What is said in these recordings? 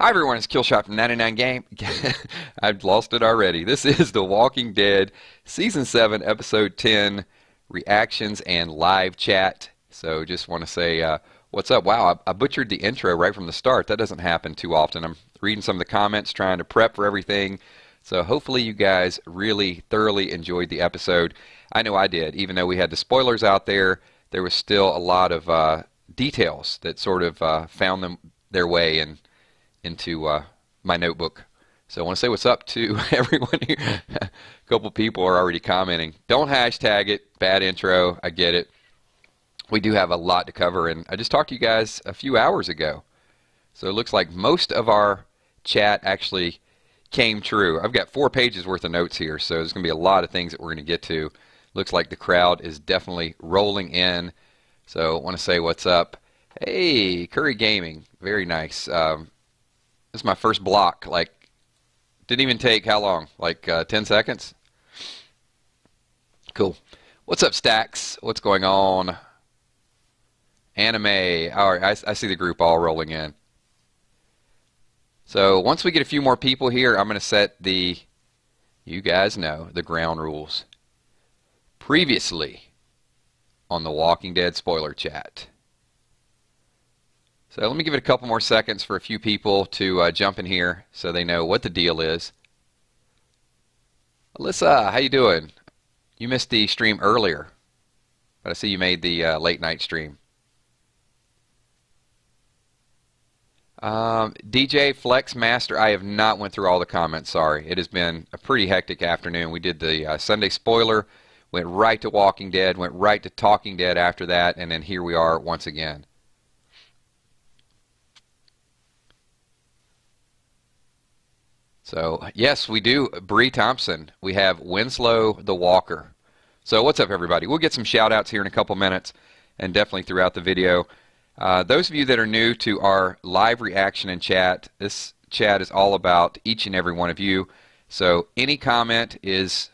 Hi everyone, it's Killshot from 99 Game. I've lost it already. This is The Walking Dead Season 7, Episode 10, reactions and live chat. So just want to say, uh, what's up? Wow, I, I, butchered the intro right from the start. That doesn't happen too often. I'm reading some of the comments, trying to prep for everything. So hopefully you guys really thoroughly enjoyed the episode. I know I did. Even though we had the spoilers out there, there was still a lot of uh, details that sort of uh, found them their way and into uh, my notebook. So I want to say what's up to everyone here. a couple people are already commenting. Don't hashtag it. Bad intro. I get it. We do have a lot to cover, and I just talked to you guys a few hours ago. So it looks like most of our chat actually came true. I've got four pages worth of notes here, so there's going to be a lot of things that we're going to get to. Looks like the crowd is definitely rolling in. So I want to say what's up. Hey, Curry Gaming. Very nice. Um, this is my first block. Like, didn't even take how long? Like uh, 10 seconds? Cool. What's up, Stacks? What's going on? Anime. All right, I, I see the group all rolling in. So once we get a few more people here, I'm going to set the, you guys know, the ground rules. Previously on the Walking Dead spoiler chat. So let me give it a couple more seconds for a few people to uh, jump in here so they know what the deal is. Alyssa, how you doing? You missed the stream earlier, but I see you made the uh, late night stream. Um, DJ Flex Master, I have not went through all the comments. Sorry, it has been a pretty hectic afternoon. We did the uh, Sunday spoiler, went right to Walking Dead, went right to Talking Dead after that, and then here we are once again. So, yes, we do. Bree Thompson. We have Winslow the Walker. So, what's up, everybody? We'll get some shout outs here in a couple minutes and definitely throughout the video. Uh, those of you that are new to our live reaction and chat, this chat is all about each and every one of you. So, any comment is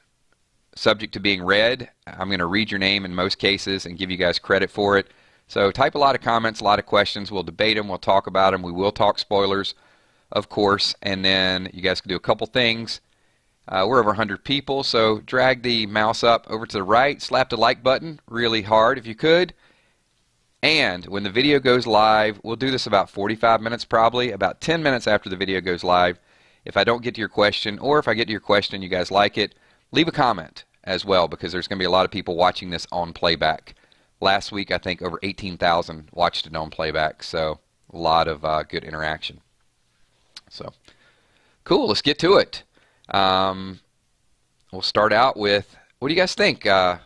subject to being read. I'm going to read your name in most cases and give you guys credit for it. So, type a lot of comments, a lot of questions. We'll debate them, we'll talk about them, we will talk spoilers of course, and then you guys can do a couple things. Uh, we're over 100 people, so drag the mouse up over to the right, slap the like button really hard if you could. And when the video goes live, we'll do this about 45 minutes probably, about 10 minutes after the video goes live. If I don't get to your question, or if I get to your question you guys like it, leave a comment as well because there's going to be a lot of people watching this on playback. Last week, I think over 18,000 watched it on playback, so a lot of uh, good interaction. So, cool. Let's get to it. Um, we'll start out with what do you guys think? Uh,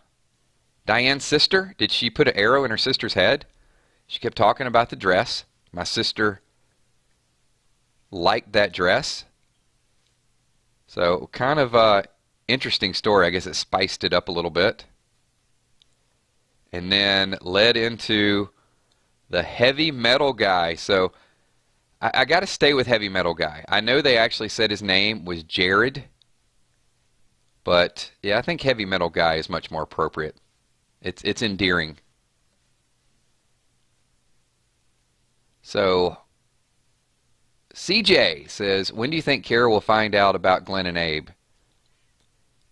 Diane's sister, did she put an arrow in her sister's head? She kept talking about the dress. My sister liked that dress. So, kind of interesting story. I guess it spiced it up a little bit. And then led into the heavy metal guy. So, I, I got to stay with heavy metal guy. I know they actually said his name was Jared, but yeah, I think heavy metal guy is much more appropriate. It's it's endearing. So CJ says, when do you think Carol will find out about Glenn and Abe?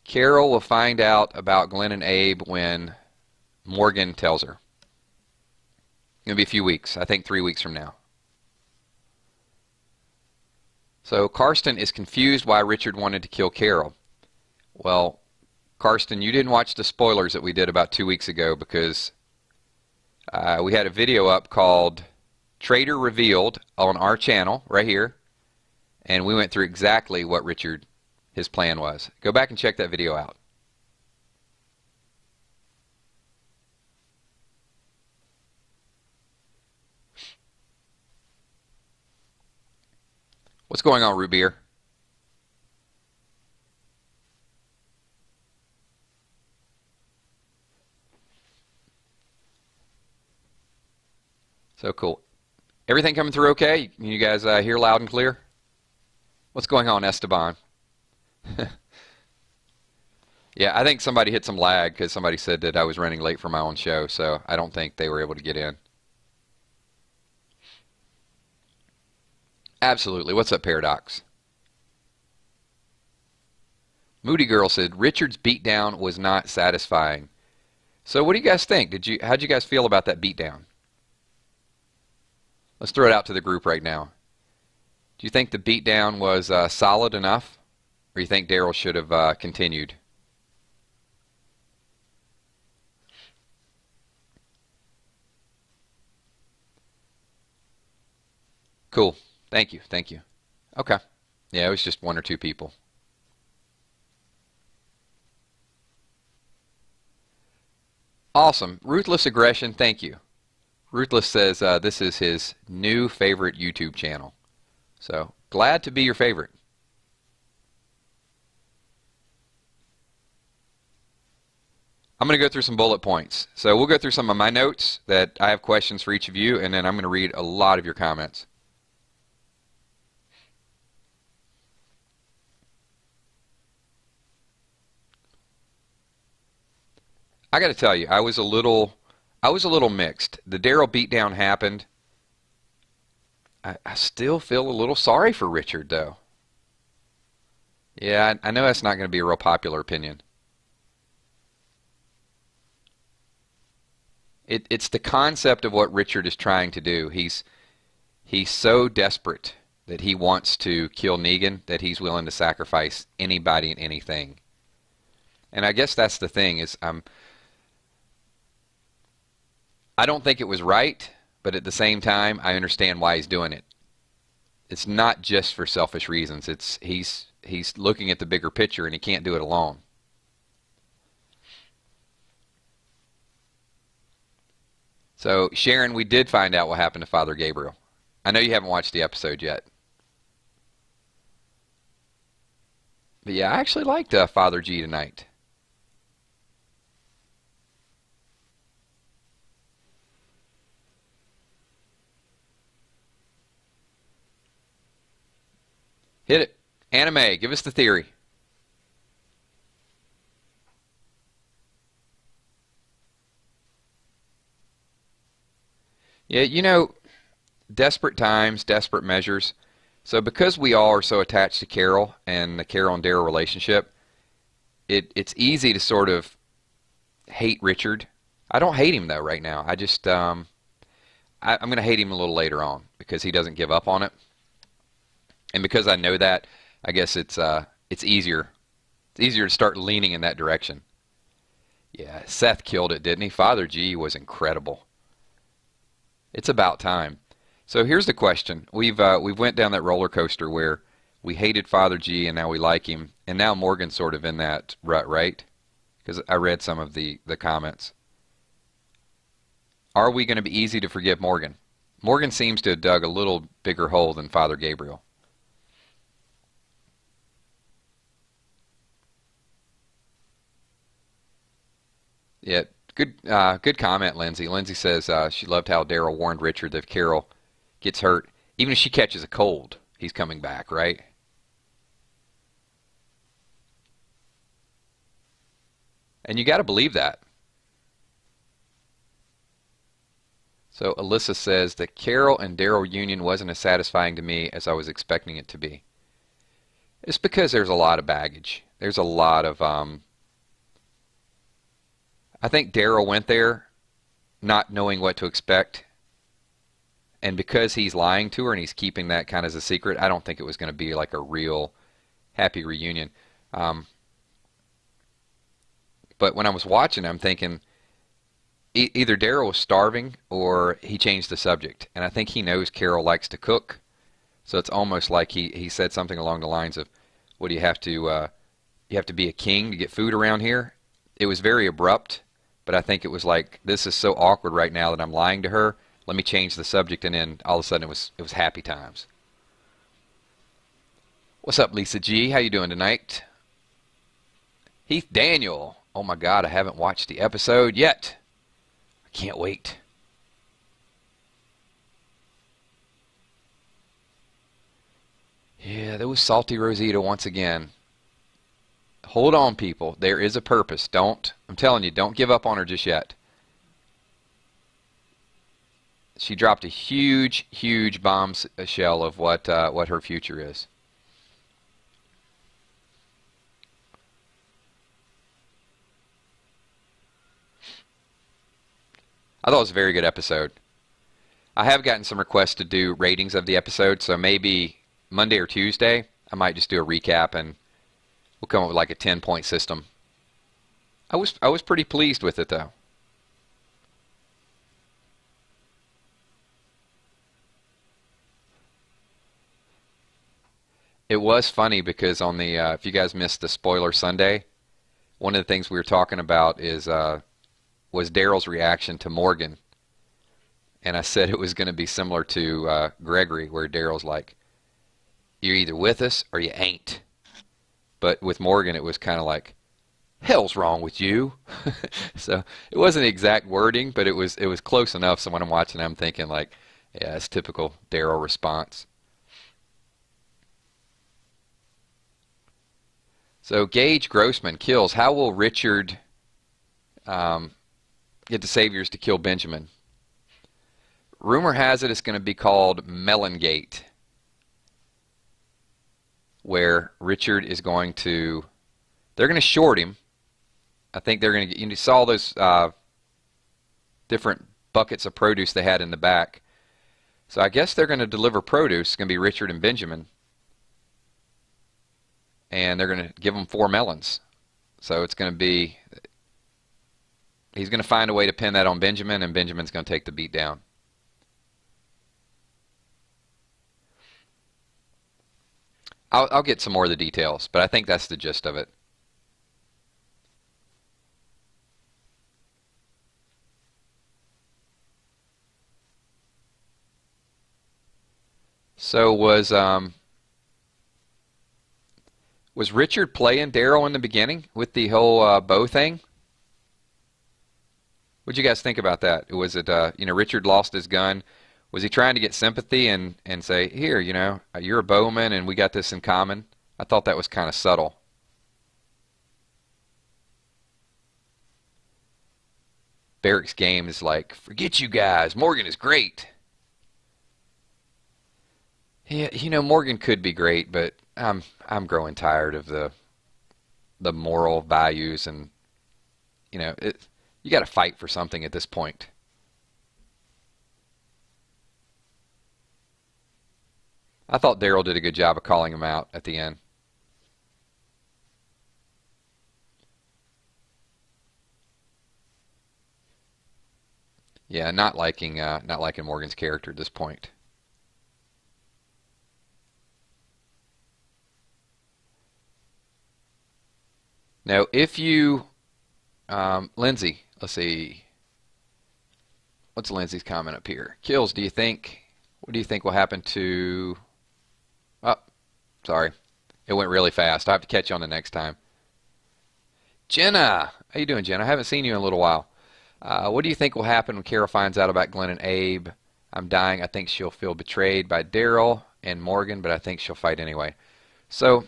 Carol will find out about Glenn and Abe when Morgan tells her. It'll be a few weeks. I think three weeks from now. So Karsten is confused why Richard wanted to kill Carol. Well, Karsten, you didn't watch the spoilers that we did about two weeks ago because uh, we had a video up called Traitor Revealed on our channel right here, and we went through exactly what Richard, his plan was. Go back and check that video out. What's going on, root beer? So cool. Everything coming through okay? Can you guys uh, hear loud and clear? What's going on, Esteban? yeah, I think somebody hit some lag because somebody said that I was running late for my own show, so I don't think they were able to get in. Absolutely. What's up, Paradox? Moody Girl said Richard's beatdown was not satisfying. So what do you guys think? Did you how'd you guys feel about that beatdown? Let's throw it out to the group right now. Do you think the beatdown was uh, solid enough, or you think Daryl should have uh, continued? Cool. Thank you. Thank you. Okay. Yeah, it was just one or two people. Awesome. Ruthless Aggression, thank you. Ruthless says uh, this is his new favorite YouTube channel. So, glad to be your favorite. I'm going to go through some bullet points. So we'll go through some of my notes that I have questions for each of you, and then I'm going to read a lot of your comments. I got to tell you, I was a little, I was a little mixed. The Daryl beatdown happened. I, I still feel a little sorry for Richard, though. Yeah, I, I know that's not going to be a real popular opinion. It, it's the concept of what Richard is trying to do. He's he's so desperate that he wants to kill Negan that he's willing to sacrifice anybody and anything. And I guess that's the thing is I'm I don't think it was right, but at the same time, I understand why he's doing it. It's not just for selfish reasons. It's he's he's looking at the bigger picture and he can't do it alone. So, Sharon, we did find out what happened to Father Gabriel. I know you haven't watched the episode yet. But yeah, I actually liked uh, Father G tonight. Hit it. Anime, give us the theory. Yeah, you know, desperate times, desperate measures. So because we all are so attached to Carol and the Carol and Daryl relationship, it it's easy to sort of hate Richard. I don't hate him though right now. I just um, I, I'm going to hate him a little later on because he doesn't give up on it and because I know that, I guess it's uh, it's easier. It's easier to start leaning in that direction. Yeah, Seth killed it, didn't he? Father G was incredible. It's about time. So here's the question: We've uh, we've went down that roller coaster where we hated Father G and now we like him, and now Morgan's sort of in that rut, right? Because I read some of the the comments. Are we going to be easy to forgive Morgan? Morgan seems to have dug a little bigger hole than Father Gabriel. Yeah, good uh, good comment, Lindsay. Lindsay says uh, she loved how Daryl warned Richard that if Carol gets hurt, even if she catches a cold, he's coming back, right? And you got to believe that. So Alyssa says the Carol and Daryl union wasn't as satisfying to me as I was expecting it to be. It's because there's a lot of baggage. There's a lot of um, I think Daryl went there not knowing what to expect. And because he's lying to her and he's keeping that kind of as a secret, I don't think it was going to be like a real happy reunion. Um, but when I was watching, I'm thinking e- either Daryl was starving or he changed the subject. And I think he knows Carol likes to cook. So it's almost like he, he said something along the lines of, "What do you have to uh, you have to be a king to get food around here?" It was very abrupt, but I think it was like this is so awkward right now that I'm lying to her. Let me change the subject, and then all of a sudden it was it was happy times. What's up, Lisa G? How you doing tonight? Heath Daniel. Oh my God, I haven't watched the episode yet. I can't wait. Yeah, there was Salty Rosita once again. Hold on, people. There is a purpose. Don't, I'm telling you, don't give up on her just yet. she dropped a huge, huge bombshell of what uh, what her future is. I thought it was a very good episode. I have gotten some requests to do ratings of the episode, so maybe Monday or Tuesday I might just do a recap and we'll come up with like a 10 point system. I was I was pretty pleased with it though. It was funny because on the uh, if you guys missed the spoiler Sunday, one of the things we were talking about is uh, was Daryl's reaction to Morgan, and I said it was going to be similar to uh, Gregory, where Daryl's like, "You're either with us or you ain't," but with Morgan it was kind of like, "Hell's wrong with you." so it wasn't exact wording, but it was it was close enough. So when I'm watching, I'm thinking like, "Yeah, it's typical Daryl response." So Gage Grossman kills. How will Richard um, get the Saviors to kill Benjamin? Rumor has it it's going to be called Melongate, where Richard is going to. They're going to short him. I think they're going to. You saw those uh, different buckets of produce they had in the back. So I guess they're going to deliver produce. It's going to be Richard and Benjamin and they're going to give him four melons. So it's going to be he's going to find a way to pin that on Benjamin, and Benjamin's going to take the beat down. I'll, I'll get some more of the details, but I think that's the gist of it. So was um, was Richard playing Daryl in the beginning with the whole uh, bow thing? What'd you guys think about that? Was it, uh, you know, Richard lost his gun. Was he trying to get sympathy and, and say, here, you know, you're a bowman and we got this in common? I thought that was kind of subtle. Barrick's game is like, forget you guys. Morgan is great. Yeah, you know, Morgan could be great, but I'm I'm growing tired of the the moral values and you know it, you got to fight for something at this point. I thought Daryl did a good job of calling him out at the end. Yeah, not liking uh, not liking Morgan's character at this point. Now, if you, um, Lindsay, let's see, what's Lindsay's comment up here? Kills, do you think, what do you think will happen to, sorry, it went really fast. I have to catch you on the next time. Jenna, how you doing, Jenna? I haven't seen you in a little while. Uh, what do you think will happen when Carol finds out about Glenn and Abe? I'm dying. I think she'll feel betrayed by Daryl and Morgan, but I think she'll fight anyway. So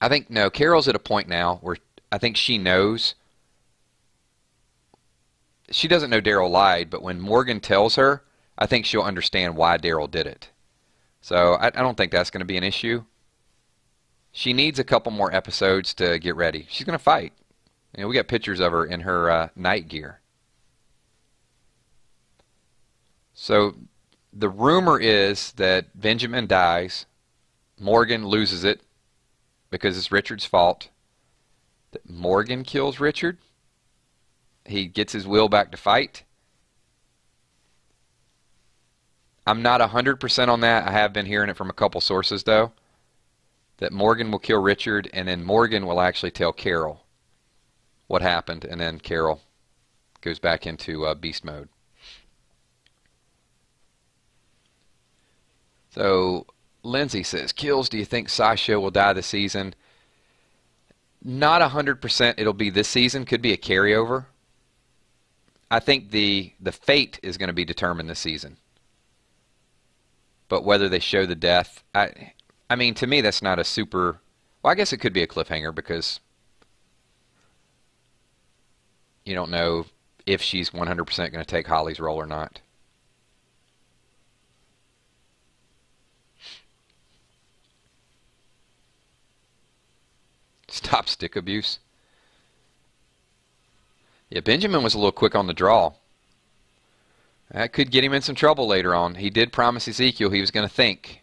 I think no. Carol's at a point now where I think she knows. She doesn't know Daryl lied, but when Morgan tells her, I think she'll understand why Daryl did it. So I, I don't think that's going to be an issue. She needs a couple more episodes to get ready. She's going to fight. You know, we got pictures of her in her uh, night gear. So the rumor is that Benjamin dies, Morgan loses it, because it's Richard's fault. That Morgan kills Richard. He gets his will back to fight. I'm not 100% on that. I have been hearing it from a couple sources, though, that Morgan will kill Richard, and then Morgan will actually tell Carol what happened, and then Carol goes back into uh, beast mode. So Lindsay says, Kills, do you think Sasha will die this season? Not 100% it'll be this season. Could be a carryover. I think the, the fate is going to be determined this season. But whether they show the death, I, I mean, to me, that's not a super. Well, I guess it could be a cliffhanger because you don't know if she's 100% going to take Holly's role or not. Stop stick abuse. Yeah, Benjamin was a little quick on the draw. That could get him in some trouble later on. He did promise Ezekiel he was going to think.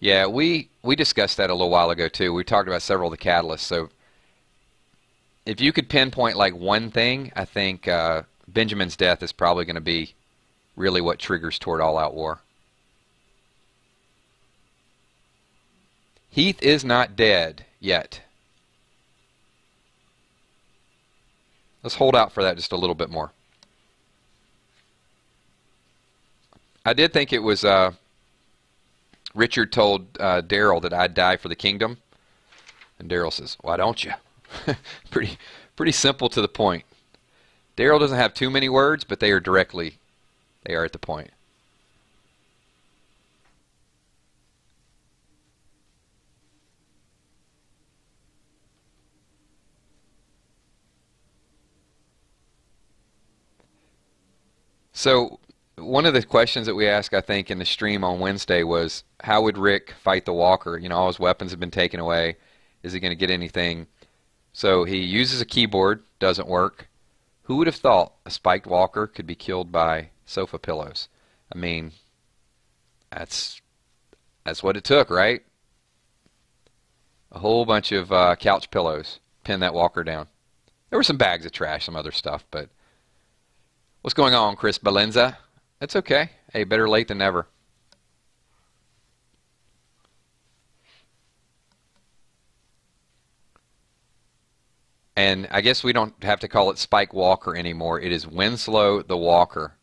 Yeah, we we discussed that a little while ago too. We talked about several of the catalysts. So if you could pinpoint like one thing, I think uh, Benjamin's death is probably going to be really what triggers toward all-out war. Heath is not dead yet. Let's hold out for that just a little bit more. I did think it was uh, Richard told uh, Daryl that I'd die for the kingdom, and Daryl says, "Why don't you?" pretty, pretty simple to the point. Daryl doesn't have too many words, but they are directly, they are at the point. So one of the questions that we asked, I think, in the stream on Wednesday was, how would Rick fight the Walker? You know, all his weapons have been taken away. Is he going to get anything? So he uses a keyboard, doesn't work. Who would have thought a spiked Walker could be killed by sofa pillows? I mean, that's that's what it took, right? A whole bunch of uh, couch pillows pin that Walker down. There were some bags of trash, some other stuff, but What's going on, Chris Balenza? That's okay. Hey, better late than never. And I guess we don't have to call it Spike Walker anymore. It is Winslow the Walker.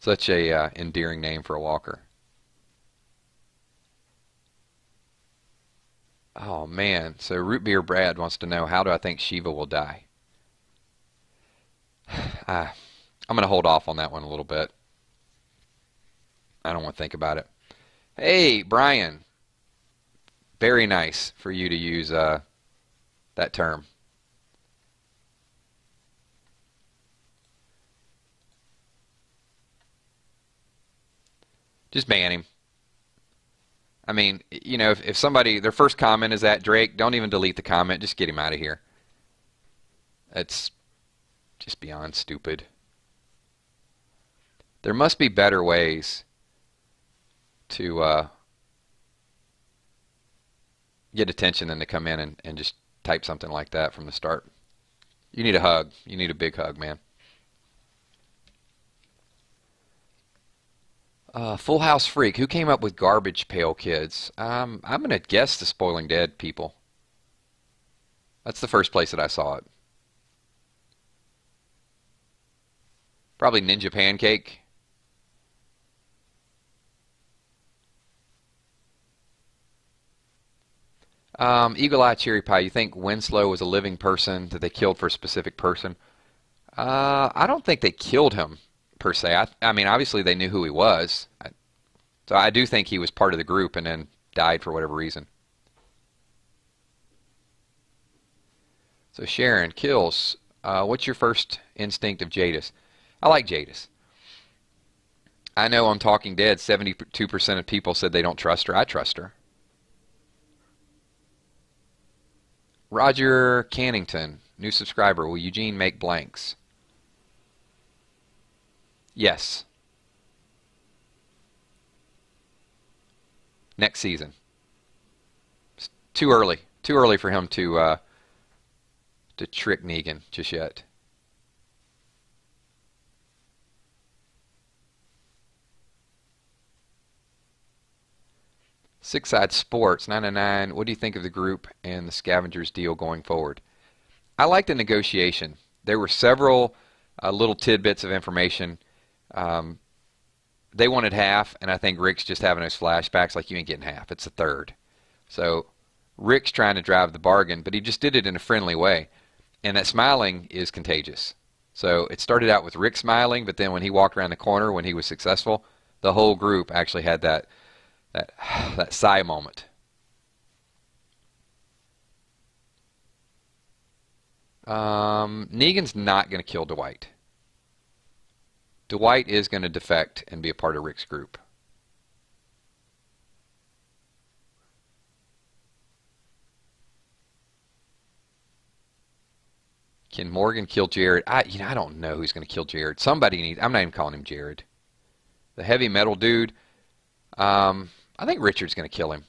Such a uh, endearing name for a walker. Oh man, so Root Beer Brad wants to know how do I think Shiva will die? I, I'm going to hold off on that one a little bit. I don't want to think about it. Hey, Brian. Very nice for you to use uh, that term. Just ban him. I mean, you know, if, if somebody, their first comment is that Drake, don't even delete the comment. Just get him out of here. That's just beyond stupid. There must be better ways to uh, get attention than to come in and, and just type something like that from the start. You need a hug. You need a big hug, man. Uh, Full House Freak. Who came up with Garbage Pail Kids? Um, I'm going to guess the Spoiling Dead people. That's the first place that I saw it. Probably Ninja Pancake. Um, Eagle Eye Cherry Pie. You think Winslow was a living person that they killed for a specific person? Uh, I don't think they killed him per se. I, I mean, obviously they knew who he was. I, so I do think he was part of the group and then died for whatever reason. So Sharon kills. Uh, what's your first instinct of Jadis? I like Jadis. I know on Talking Dead, 72% of people said they don't trust her. I trust her. Roger Cannington, new subscriber. Will Eugene make blanks? Yes. Next season. It's too early. Too early for him to uh, to trick Negan just yet. Six Side Sports 99. What do you think of the group and the Scavengers deal going forward? I like the negotiation. There were several uh, little tidbits of information um, they wanted half, and I think Rick's just having those flashbacks like you ain't getting half. It's a third. So Rick's trying to drive the bargain, but he just did it in a friendly way. And that smiling is contagious. So it started out with Rick smiling, but then when he walked around the corner when he was successful, the whole group actually had that that that sigh moment. Um, Negan's not going to kill Dwight. Dwight is going to defect and be a part of Rick's group. Can Morgan kill Jared? I you know I don't know who's going to kill Jared. Somebody needs. I'm not even calling him Jared. The heavy metal dude. Um, I think Richard's going to kill him.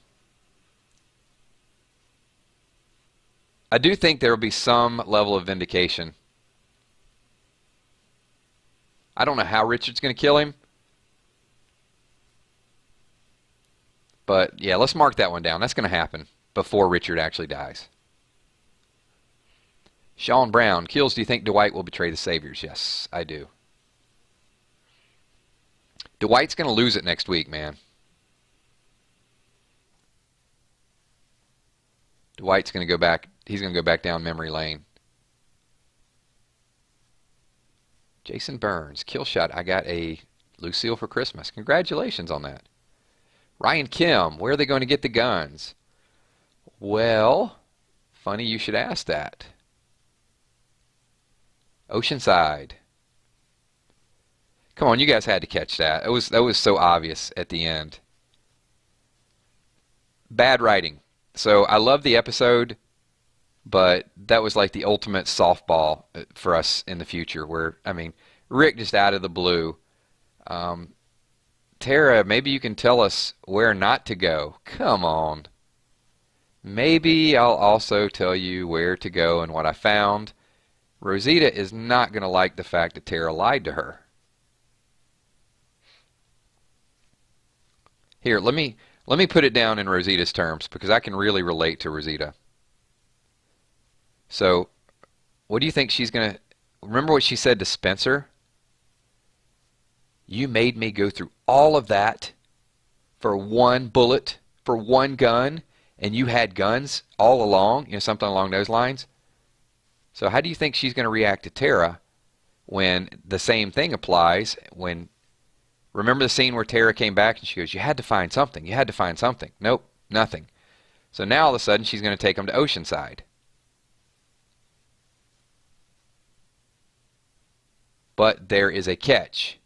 I do think there will be some level of vindication. I don't know how Richard's going to kill him. But yeah, let's mark that one down. That's going to happen before Richard actually dies. Sean Brown, kills. Do you think Dwight will betray the Saviors? Yes, I do. Dwight's going to lose it next week, man. Dwight's going to go back. He's going to go back down memory lane. Jason Burns, kill shot. I got a Lucille for Christmas. Congratulations on that. Ryan Kim, where are they going to get the guns? Well, funny you should ask that. Oceanside. Come on, you guys had to catch that. It was that was so obvious at the end. Bad writing. So I love the episode, but that was like the ultimate softball uh, for us in the future. Where I mean, Rick just out of the blue. Um, Tara, maybe you can tell us where not to go. Come on. Maybe I'll also tell you where to go and what I found. Rosita is not going to like the fact that Tara lied to her. Here, let me let me put it down in Rosita's terms because I can really relate to Rosita. So, what do you think she's going to remember what she said to Spencer? You made me go through all of that for one bullet, for one gun, and you had guns all along, you know, something along those lines. So how do you think she's going to react to Tara when the same thing applies when remember the scene where Tara came back and she goes, "You had to find something. You had to find something." Nope, nothing. So now all of a sudden she's going to take them to Oceanside. But there is a catch.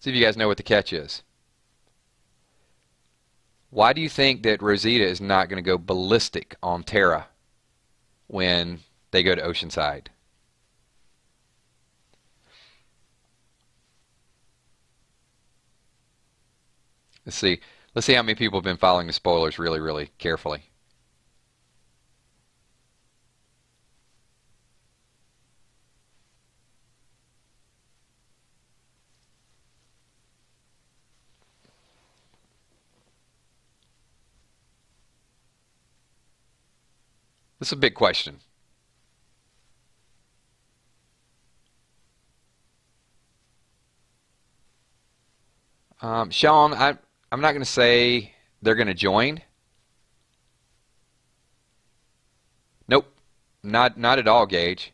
See if you guys know what the catch is. Why do you think that Rosita is not going to go ballistic on Tara? when they go to Oceanside. Let's see. Let's see how many people have been following the spoilers really, really carefully. This is a big question. Um, Sean, I, I'm not going to say they're going to join. Nope, not not at all, Gage.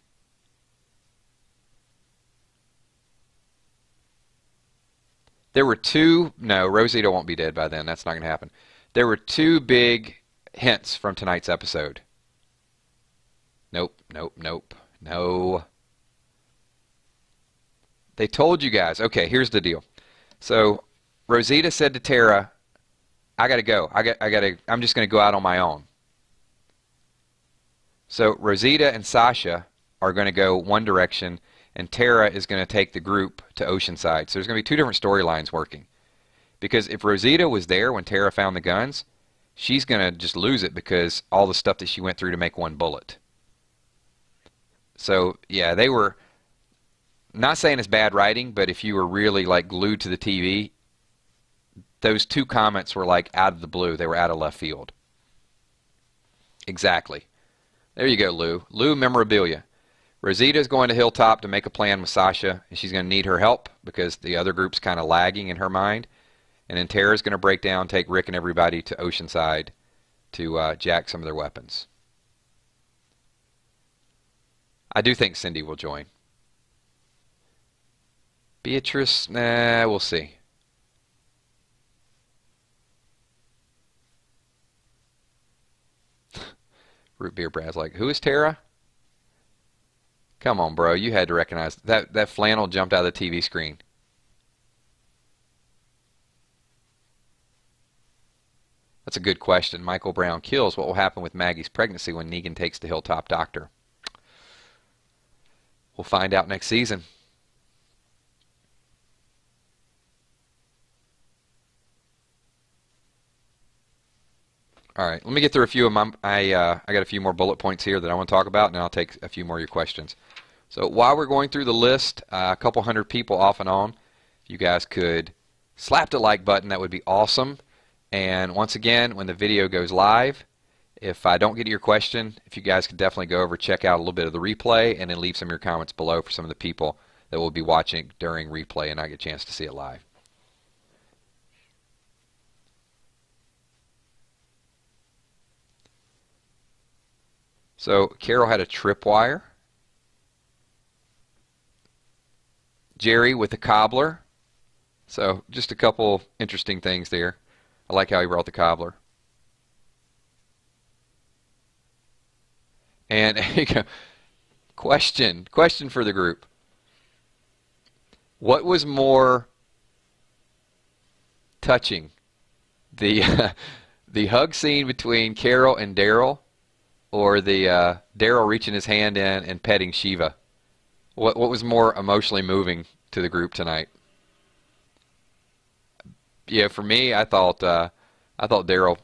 There were two. No, Rosita won't be dead by then. That's not going to happen. There were two big hints from tonight's episode. Nope, nope. No. They told you guys. Okay, here's the deal. So Rosita said to Tara, I got to go. I got I got to I'm just going to go out on my own. So Rosita and Sasha are going to go one direction and Tara is going to take the group to Oceanside. So there's going to be two different storylines working. Because if Rosita was there when Tara found the guns, she's going to just lose it because all the stuff that she went through to make one bullet. So yeah, they were not saying it's bad writing, but if you were really like glued to the TV, those two comments were like out of the blue. They were out of left field. Exactly. There you go, Lou. Lou memorabilia. Rosita is going to Hilltop to make a plan with Sasha, and she's going to need her help because the other group's kind of lagging in her mind. And then Tara's going to break down, take Rick and everybody to Oceanside to uh, jack some of their weapons. I do think Cyndie will join. Beatrice, nah, we'll see. Root beer Brad's like, who is Tara? Come on, bro. You had to recognize that that flannel jumped out of the TV screen. That's a good question. Michael Brown kills. What will happen with Maggie's pregnancy when Negan takes the Hilltop Doctor? We'll find out next season. All right, let me get through a few of my. I uh, I got a few more bullet points here that I want to talk about, and I'll take a few more of your questions. So while we're going through the list, uh, a couple hundred people off and on, if you guys could slap the like button, that would be awesome. And once again, when the video goes live, if I don't get to your question, if you guys could definitely go over check out a little bit of the replay, and then leave some of your comments below for some of the people that will be watching during replay and not get a chance to see it live. So Carol had a tripwire. Jerry with the cobbler. So just a couple interesting things there. I like how he brought the cobbler. And question, question for the group. What was more touching? The the hug scene between Carol and Daryl or the uh, Daryl reaching his hand in and petting Shiva? What what was more emotionally moving to the group tonight? Yeah, for me, I thought uh, I thought Daryl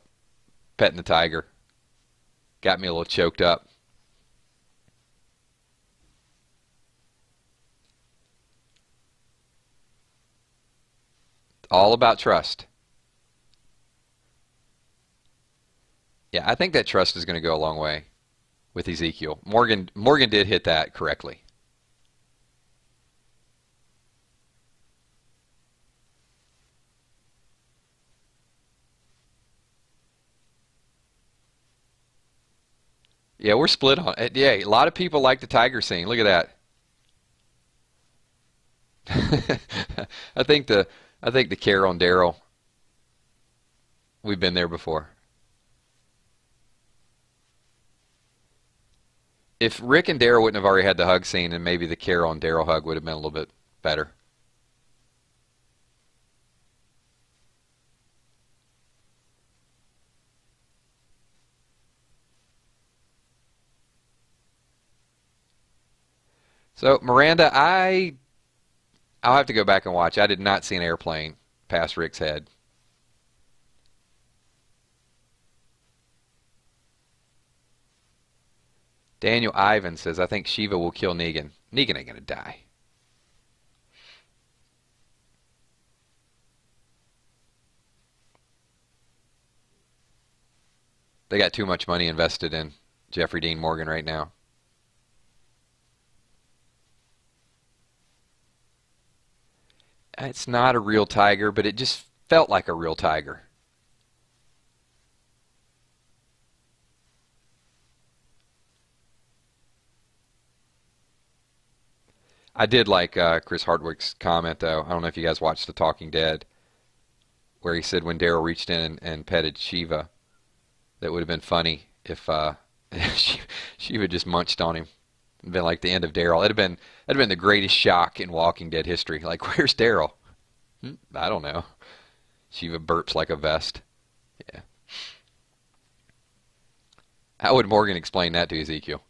petting the tiger got me a little choked up. All about trust. Yeah, I think that trust is going to go a long way with Ezekiel. Morgan Morgan did hit that correctly. Yeah, we're split on it. Yeah, a lot of people like the tiger scene. Look at that. I think the I think the Carol and Daryl. We've been there before. if Rick and Daryl wouldn't have already had the hug scene, and maybe the Carol and Daryl hug would have been a little bit better. So Miranda, I I'll have to go back and watch. I did not see an airplane past Rick's head. Daniel Ivan says, I think Shiva will kill Negan. Negan ain't going to die. They got too much money invested in Jeffrey Dean Morgan right now. It's not a real tiger, but it just felt like a real tiger. I did like uh, Chris Hardwick's comment, though. I don't know if you guys watched The Talking Dead, where he said when Daryl reached in and, and, petted Shiva, that would have been funny if uh, Shiva just munched on him. It'd been like the end of Daryl. It'd have been have been the greatest shock in Walking Dead history. Like, where's Daryl? Hmm, I don't know. Shiva burps like a vest. Yeah. How would Morgan explain that to Ezekiel?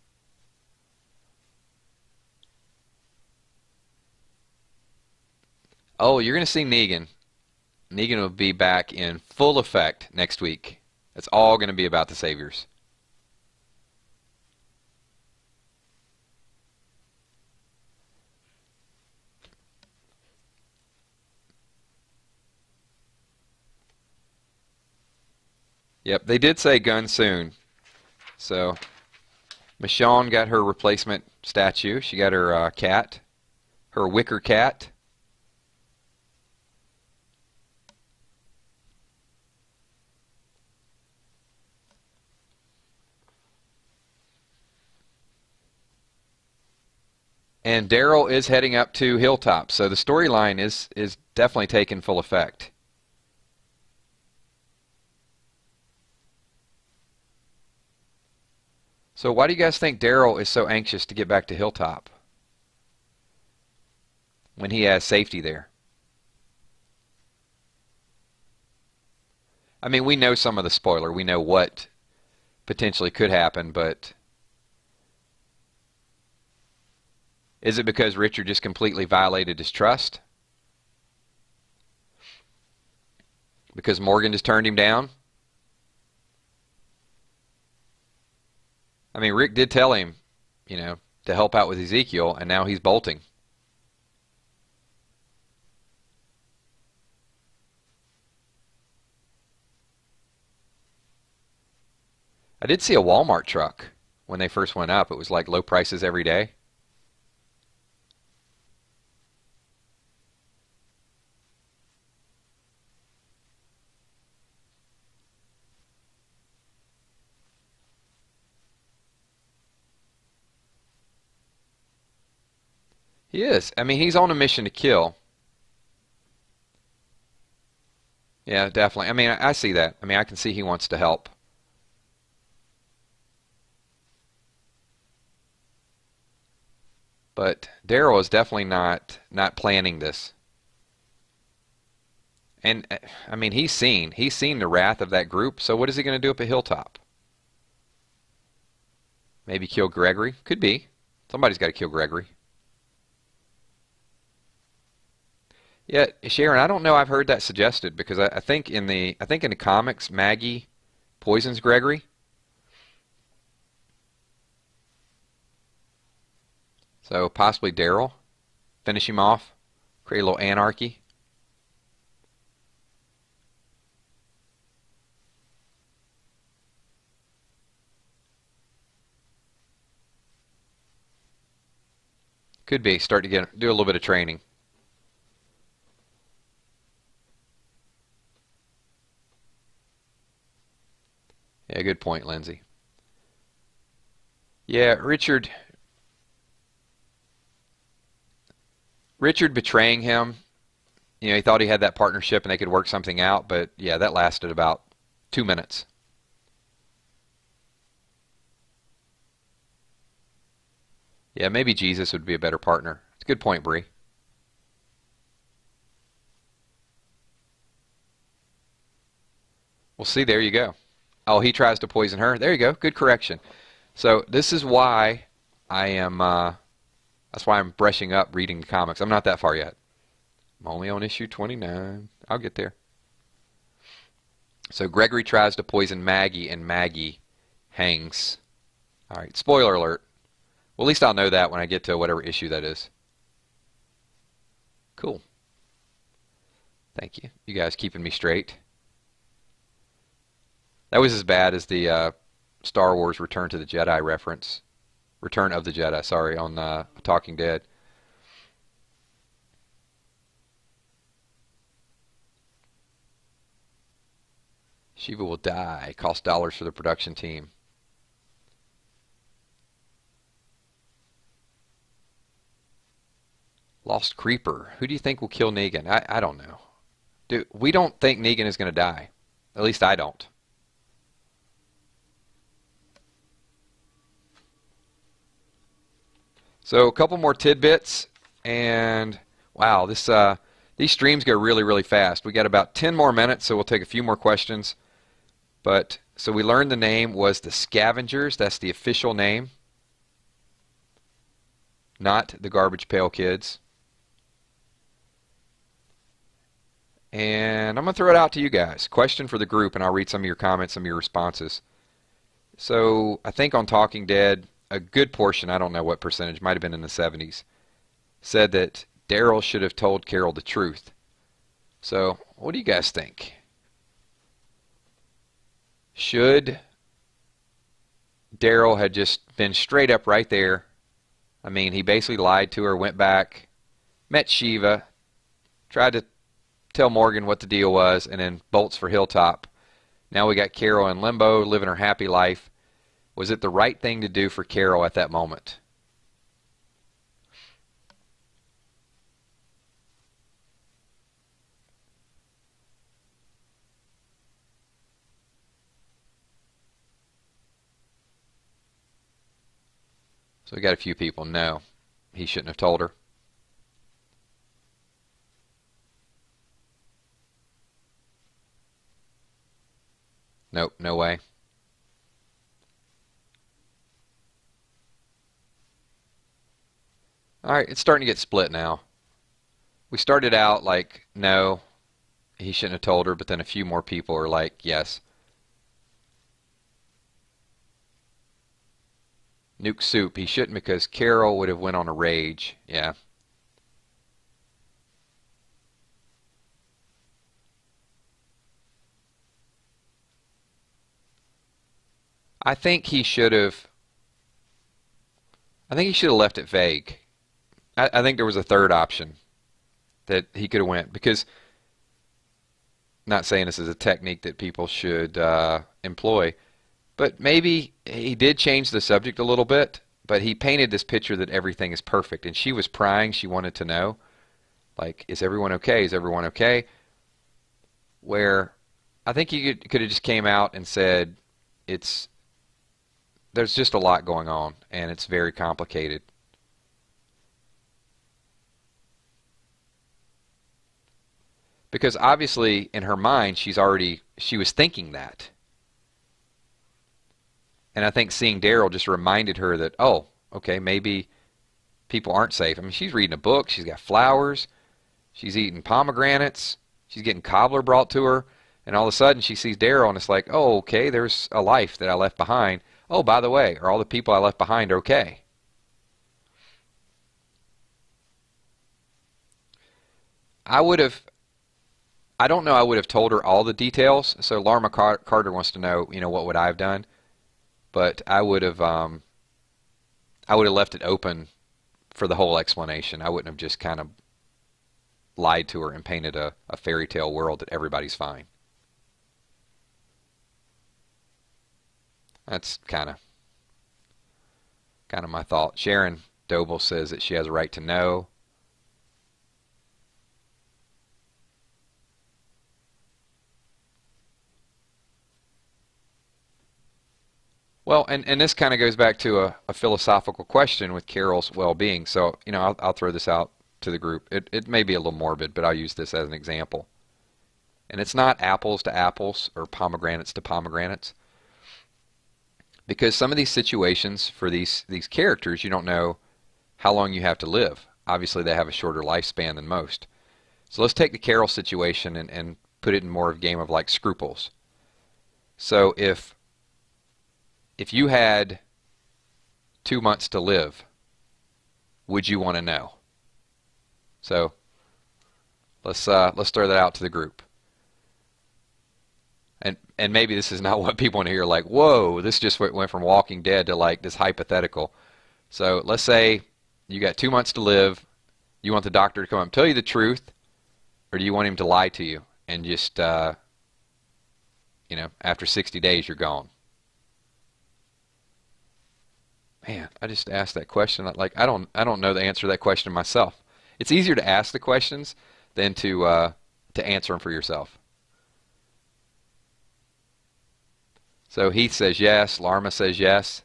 Oh, you're going to see Negan. Negan will be back in full effect next week. It's all going to be about the Saviors. Yep, they did say gun soon. So, Michonne got her replacement statue. She got her uh, cat, her wicker cat. and Daryl is heading up to Hilltop, so the storyline is is definitely taking full effect. So why do you guys think Daryl is so anxious to get back to Hilltop? when he has safety there. I mean, we know some of the spoiler. We know what potentially could happen, but is it because Richard just completely violated his trust? Because Morgan just turned him down? I mean, Rick did tell him, you know, to help out with Ezekiel, and now he's bolting. I did see a Walmart truck when they first went up. It was like low prices every day. He is. I mean, he's on a mission to kill. Yeah, definitely. I mean, I, see that. I mean, I can see he wants to help. But Daryl is definitely not not planning this. And uh, I mean, he's seen he's seen the wrath of that group. So what is he going to do up a hilltop? Maybe kill Gregory? Could be. Somebody's got to kill Gregory. Yeah, Sharon, I don't know. I've heard that suggested because I, I think in the I think in the comics, Maggie poisons Gregory. So possibly Daryl. Finish him off. Create a little anarchy. Could be. Start to get do a little bit of training. Yeah, good point, Lindsay. Yeah, Richard Richard betraying him, you know, he thought he had that partnership and they could work something out, but yeah, that lasted about two minutes. Yeah, maybe Jesus would be a better partner. It's a good point, Bree. Well, see, there you go. Oh, he tries to poison her. There you go. Good correction. So this is why I am uh, that's why I'm brushing up reading the comics. I'm not that far yet. I'm only on issue 29. I'll get there. So Gregory tries to poison Maggie, and Maggie hangs. All right, spoiler alert. Well, at least I'll know that when I get to whatever issue that is. Cool. Thank you. You guys keeping me straight. That was as bad as the uh, Star Wars Return to the Jedi reference. Return of the Jedi, sorry, on uh, Talking Dead. Shiva will die. Cost dollars for the production team. Lost Creeper. Who do you think will kill Negan? I, I don't know. Dude, we don't think Negan is going to die. At least I don't. So a couple more tidbits, and wow, this uh, these streams go really, really fast. We got about 10 more minutes, so we'll take a few more questions. But so we learned the name was the Scavengers. That's the official name, not the Garbage Pail Kids. And I'm going to throw it out to you guys. Question for the group, and I'll read some of your comments, some of your responses. So I think on Talking Dead, a good portion, I don't know what percentage, might have been in the 70s, said that Daryl should have told Carol the truth. So, what do you guys think? Should Daryl had just been straight up right there? I mean, he basically lied to her, went back, met Shiva, tried to tell Morgan what the deal was, and then bolts for Hilltop. Now we got Carol in limbo, living her happy life. Was it the right thing to do for Carol at that moment? So we got a few people. No, he shouldn't have told her. Nope, no way. All right, it's starting to get split now. We started out like, no, he shouldn't have told her, but then a few more people are like, yes. Nuke Soup, he shouldn't because Carol would have went on a rage. Yeah. I think he should have. I think he should have left it vague. I, I think there was a third option that he could have went because. Not saying this is a technique that people should uh, employ, but maybe he did change the subject a little bit. But he painted this picture that everything is perfect, and she was prying. She wanted to know, like, is everyone okay? Is everyone okay? Where I think he could, could have just came out and said, it's there's just a lot going on, and it's very complicated. Because obviously, in her mind, she's already she was thinking that, and I think seeing Daryl just reminded her that oh, okay, maybe people aren't safe. I mean, she's reading a book, she's got flowers, she's eating pomegranates, she's getting cobbler brought to her, and all of a sudden she sees Daryl, and it's like, oh, okay, there's a life that I left behind. Oh, by the way, are all the people I left behind okay? I would have, I don't know I would have told her all the details. So Larma Car Carter wants to know, you know, what would I have done? But I would have, um, I would have left it open for the whole explanation. I wouldn't have just kind of lied to her and painted a, a fairy tale world that everybody's fine. That's kind of kind of my thought. Sharon Doble says that she has a right to know. Well, and, and this kind of goes back to a, a philosophical question with Carol's well-being. So, you know, I'll, I'll throw this out to the group. It, it may be a little morbid, but I'll use this as an example. And it's not apples to apples or pomegranates to pomegranates because some of these situations for these these characters you don't know how long you have to live. Obviously, they have a shorter lifespan than most. So let's take the Carol situation and, and put it in more of a game of like scruples. So if if you had two months to live, would you want to know? So let's uh, let's throw that out to the group and and maybe this is not what people want to hear. Like, whoa, this just went from Walking Dead to like this hypothetical. So let's say you got two months to live. You want the doctor to come up and tell you the truth, or do you want him to lie to you and just, uh, you know, after 60 days you're gone? Man, I just asked that question. Like, I don't, I don't know the answer to that question myself. It's easier to ask the questions than to uh, to answer them for yourself. So Heath says yes. Larma says yes.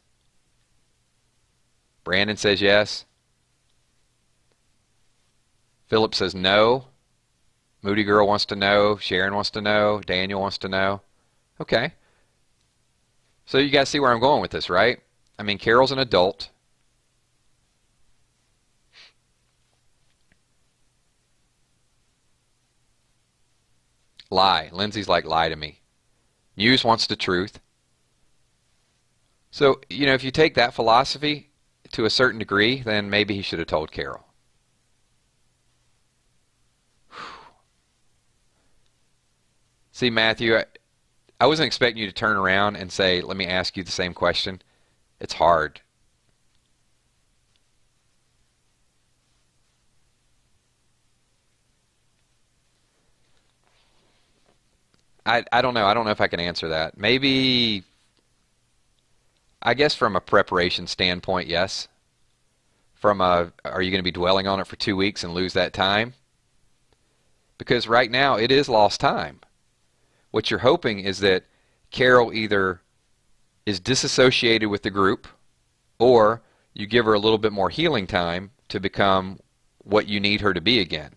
Brandon says yes. Philip says no. Moody Girl wants to know. Sharon wants to know. Daniel wants to know. Okay. So you guys see where I'm going with this, right? I mean, Carol's an adult. Lie. Lindsay's like, lie to me. News wants the truth. So, you know, if you take that philosophy to a certain degree, then maybe he should have told Carol. See, Matthew, I, I wasn't expecting you to turn around and say, let me ask you the same question. It's hard. I, I don't know. I don't know if I can answer that. Maybe I guess from a preparation standpoint, yes. From a, are you going to be dwelling on it for two weeks and lose that time? Because right now it is lost time. What you're hoping is that Carol either is disassociated with the group or you give her a little bit more healing time to become what you need her to be again.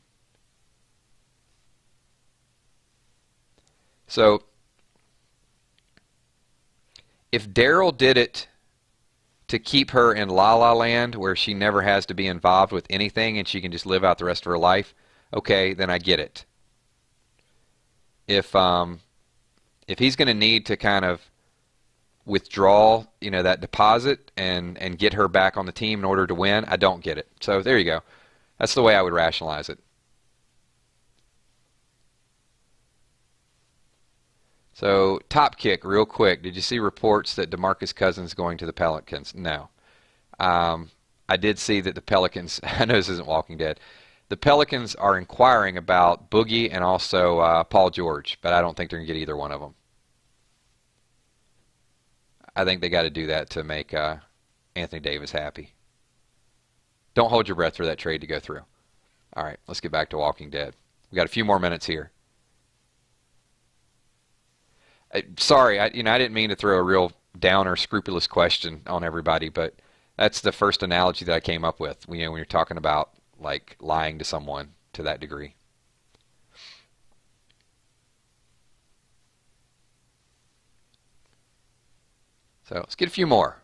So if Daryl did it to keep her in La La Land where she never has to be involved with anything and she can just live out the rest of her life, okay, then I get it. If um, if he's going to need to kind of withdraw, you know, that deposit and and get her back on the team in order to win, I don't get it. So there you go. That's the way I would rationalize it. So top kick, real quick. Did you see reports that Demarcus Cousins going to the Pelicans? No. Um, I did see that the Pelicans. I know this isn't Walking Dead. The Pelicans are inquiring about Boogie and also uh, Paul George, but I don't think they're gonna get either one of them. I think they got to do that to make uh, Anthony Davis happy. Don't hold your breath for that trade to go through. All right, let's get back to Walking Dead. We got a few more minutes here sorry, I, you know, I didn't mean to throw a real downer, scrupulous question on everybody, but that's the first analogy that I came up with. You know, when you're talking about like lying to someone to that degree. So let's get a few more.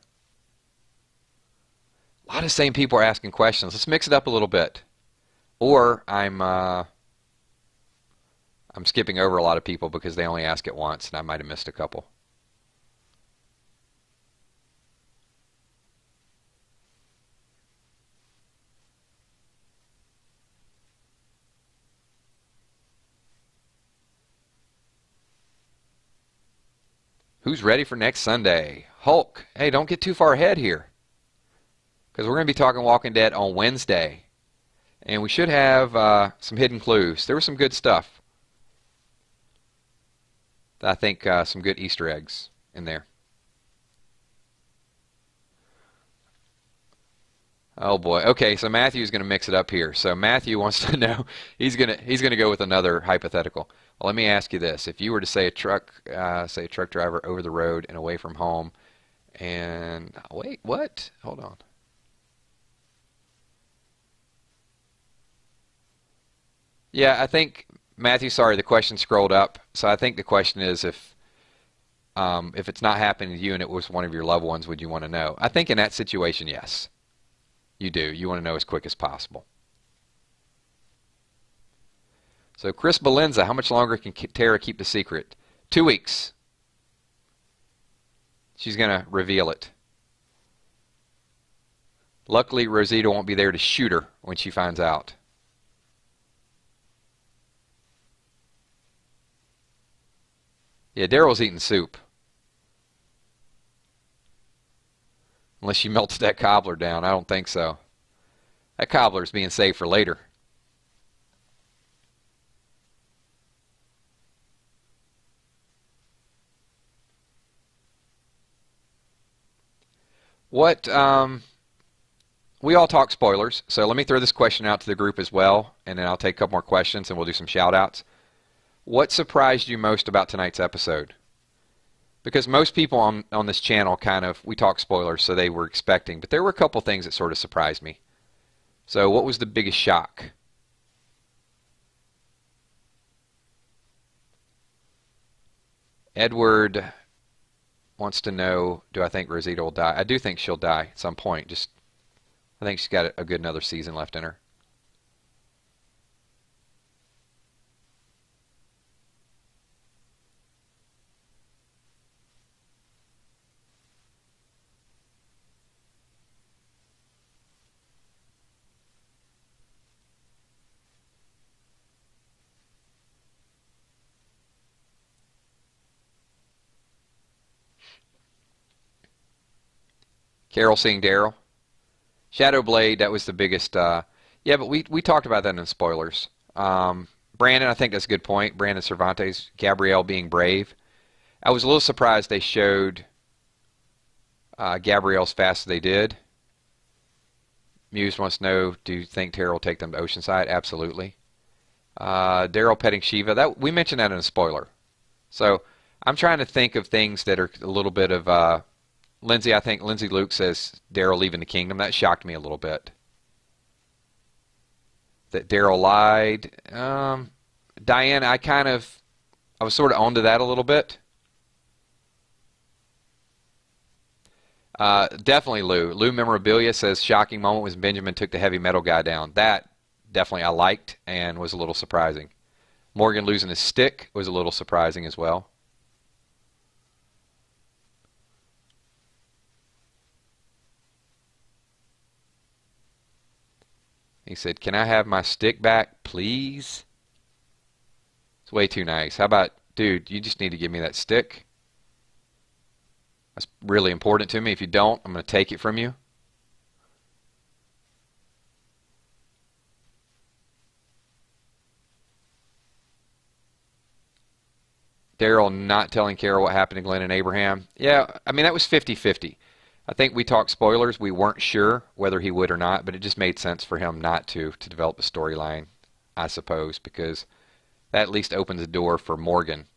A lot of same people are asking questions. Let's mix it up a little bit. Or I'm uh, I'm skipping over a lot of people because they only ask it once and I might have missed a couple. Who's ready for next Sunday? Hulk. Hey, don't get too far ahead here. Because we're going to be talking Walking Dead on Wednesday. And we should have uh, some hidden clues. There was some good stuff. I think uh, some good Easter eggs in there. Oh boy. Okay, so Matthew's going to mix it up here. So Matthew wants to know. He's going to he's going to go with another hypothetical. Well, let me ask you this: If you were to say a truck, uh, say a truck driver over the road and away from home, and wait, what? Hold on. Yeah, I think Matthew, sorry, the question scrolled up. So I think the question is if um, if it's not happening to you and it was one of your loved ones, would you want to know? I think in that situation, yes. You do. You want to know as quick as possible. So Chris Balenza, how much longer can Tara keep the secret? Two weeks. She's going to reveal it. Luckily, Rosita won't be there to shoot her when she finds out. Yeah, Daryl's eating soup. Unless she melts that cobbler down. I don't think so. That cobbler's being saved for later. What, um, we all talk spoilers, so let me throw this question out to the group as well, and then I'll take a couple more questions and we'll do some shout outs. What surprised you most about tonight's episode? Because most people on, on this channel kind of, we talk spoilers, so they were expecting, but there were a couple things that sort of surprised me. So, what was the biggest shock? Edward wants to know do I think Rosita will die? I do think she'll die at some point. Just I think she's got a good another season left in her. Carol seeing Daryl. Shadow Blade, that was the biggest. Uh, yeah, but we we talked about that in spoilers. Um, Brandon, I think that's a good point. Brandon Cervantes, Gabriel being brave. I was a little surprised they showed uh, Gabriel's fast as they did. Muse wants to know, do you think Tara will take them to Oceanside? Absolutely. Uh, Daryl petting Shiva. That we mentioned that in a spoiler. So I'm trying to think of things that are a little bit of uh, Lindsay, I think Lindsay Luke says Daryl leaving the kingdom. That shocked me a little bit. That Daryl lied. Um, Diane, I kind of, I was sort of onto that a little bit. Uh, definitely Lou. Lou Memorabilia says shocking moment was Benjamin took the heavy metal guy down. That definitely I liked and was a little surprising. Morgan losing his stick was a little surprising as well. He said, Can I have my stick back, please? It's way too nice. How about, dude, you just need to give me that stick? That's really important to me. If you don't, I'm going to take it from you. Daryl not telling Carol what happened to Glenn and Abraham. Yeah, I mean, that was 50 50. I think we talked spoilers. We weren't sure whether he would or not, but it just made sense for him not to, to develop a storyline, I suppose, because that at least opens the door for Morgan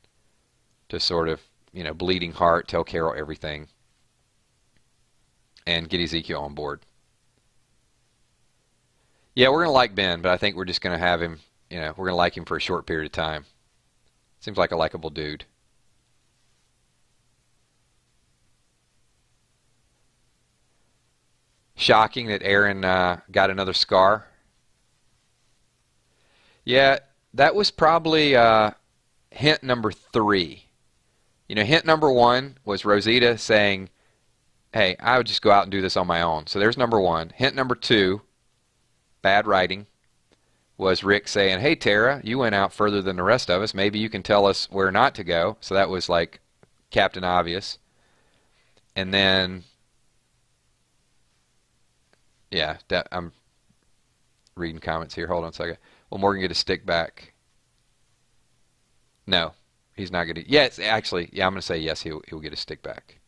to sort of, you know, bleeding heart, tell Carol everything, and get Ezekiel on board. Yeah, we're to like Ben, but I think we're just going to have him, you know, we're going to like him for a short period of time. Seems like a likable dude. Shocking that Aaron uh, got another scar. Yeah, that was probably uh, hint number three. You know, hint number one was Rosita saying, hey, I would just go out and do this on my own. So there's number one. Hint number two, bad writing was Rick saying, "Hey Tara, you went out further than the rest of us. Maybe you can tell us where not to go." So that was like Captain Obvious. And then yeah, that, I'm reading comments here. Hold on a second. Will Morgan get a stick back? No, he's not going to. Yes, actually, yeah, I'm going to say yes. He'll he'll get a stick back.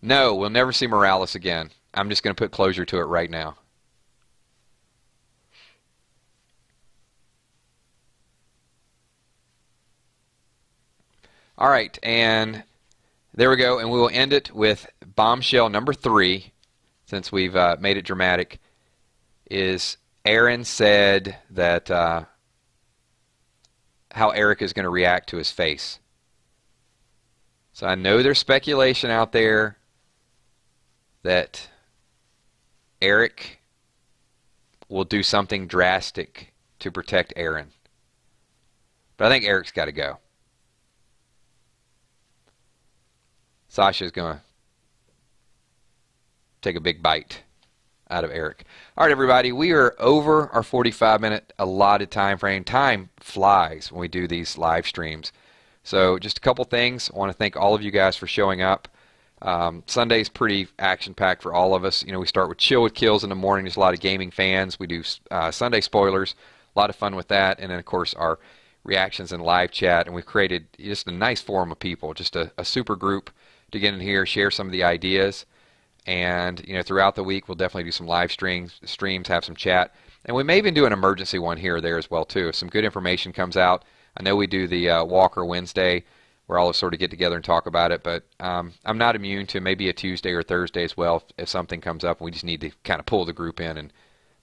No, we'll never see Morales again. I'm just going to put closure to it right now. All right, and there we go, and we will end it with bombshell number three, since we've uh, made it dramatic. Is Aaron said that uh, how Eric is going to react to his face. So I know there's speculation out there that Eric will do something drastic to protect Aaron. But I think Eric's got to go. Sasha's going to take a big bite out of Eric. All right, everybody, we are over our 45 minute allotted time frame. Time flies when we do these live streams. So, just a couple things. I want to thank all of you guys for showing up. Um, Sunday's pretty action packed for all of us. You know, we start with Chill with Kills in the morning. There's a lot of gaming fans. We do uh, Sunday spoilers, a lot of fun with that. And then, of course, our reactions and live chat. And we've created just a nice forum of people, just a, a super group to get in here, share some of the ideas, and you know throughout the week we'll definitely do some live streams, streams, have some chat, and we may even do an emergency one here or there as well too. If some good information comes out, I know we do the uh, Walker Wednesday where all of sort of get together and talk about it, but um, I'm not immune to maybe a Tuesday or Thursday as well if, if something comes up and we just need to kind of pull the group in and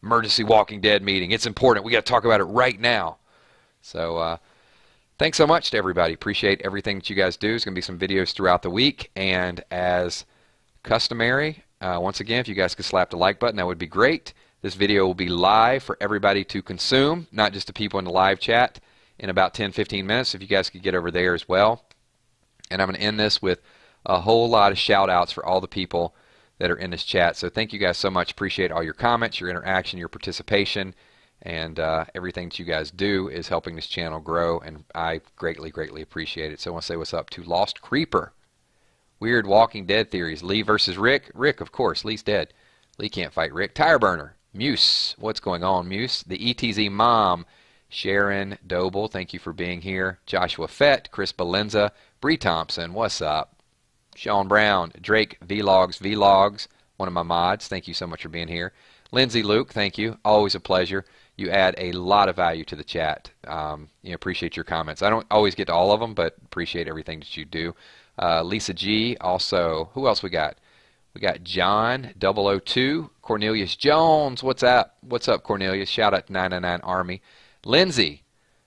emergency Walking Dead meeting. It's important. We got to talk about it right now. So. Uh, Thanks so much to everybody. Appreciate everything that you guys do. There's going to be some videos throughout the week. And as customary, uh, once again, if you guys could slap the like button, that would be great. This video will be live for everybody to consume, not just the people in the live chat, in about 10 15 minutes. If you guys could get over there as well. And I'm going to end this with a whole lot of shout outs for all the people that are in this chat. So thank you guys so much. Appreciate all your comments, your interaction, your participation and uh, everything that you guys do is helping this channel grow, and I greatly, greatly appreciate it. So I want to say what's up to Lost Creeper. Weird Walking Dead theories. Lee versus Rick. Rick, of course. Lee's dead. Lee can't fight Rick. Tire Burner. Muse. What's going on, Muse? The ETZ Mom. Sharon Doble, thank you for being here. Joshua Fett. Chris Balenza. Bree Thompson. What's up? Sean Brown. Drake Vlogs Vlogs. One of my mods. Thank you so much for being here. Lindsay Luke, thank you. Always a pleasure you add a lot of value to the chat. Um, you know, appreciate your comments. I don't always get to all of them, but appreciate everything that you do. Uh, Lisa G. Also, who else we got? We got John 002, Cornelius Jones. What's up? What's up, Cornelius? Shout out to 999 Army. Lindsay.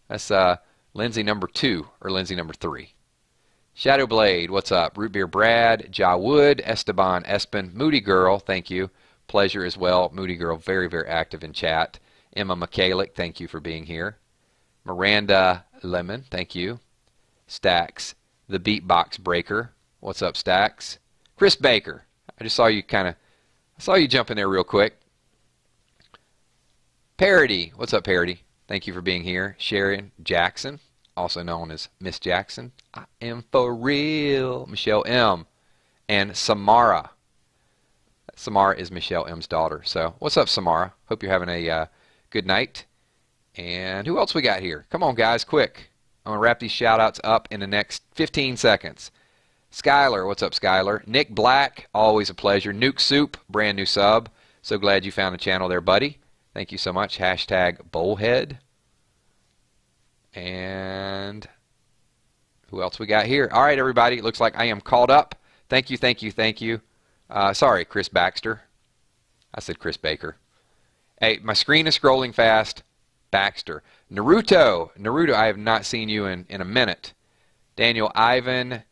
That's uh, Lindsay number two or Lindsay number three. Shadowblade, what's up? Root Beer Brad, Ja Wood, Esteban Espen, Moody Girl, thank you. Pleasure as well. Moody Girl, very, very active in chat. Emma Michalik, thank you for being here. Miranda Lemon, thank you. Stacks, the Beatbox Breaker, what's up, Stacks? Chris Baker, I just saw you kind of, I saw you jump in there real quick. Parody, what's up, Parody? Thank you for being here. Sharon Jackson, also known as Miss Jackson. I am for real. Michelle M. And Samara. Samara is Michelle M's daughter. So, what's up, Samara? Hope you're having a uh, good night. And who else we got here? Come on, guys, quick. I'm going to wrap these shout outs up in the next 15 seconds. Skylar, what's up, Skylar? Nick Black, always a pleasure. Nuke Soup, brand new sub. So glad you found the channel there, buddy. Thank you so much. Hashtag Bullhead. And who else we got here? All right, everybody. It looks like I am called up. Thank you, thank you, thank you. Uh, sorry, Chris Baxter. I said Chris Baker. Hey, my screen is scrolling fast. Baxter. Naruto. Naruto, I have not seen you in, in a minute. Daniel Ivan.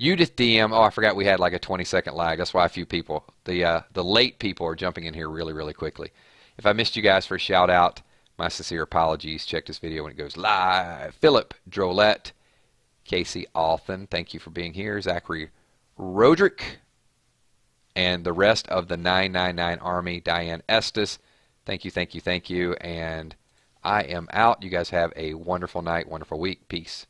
Judith DM. Oh, I forgot we had like a 20 second lag. That's why a few people, the uh, the late people, are jumping in here really, really quickly. If I missed you guys for a shout out, my sincere apologies. Check this video when it goes live. Philip Drolette, Casey Alton, thank you for being here. Zachary Roderick, and the rest of the 999 Army, Diane Estes. Thank you, thank you, thank you. And I am out. You guys have a wonderful night, wonderful week. Peace.